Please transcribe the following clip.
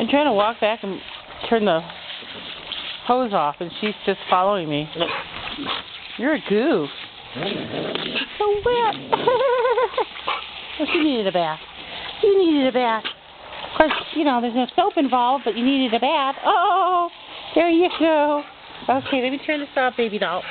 I'm trying to walk back and turn the hose off, and she's just following me. You're a goof. So wet. well, she needed a bath. You needed a bath. Of course, you know, there's no soap involved, but you needed a bath. Oh, there you go. Okay, let me turn this off, baby doll.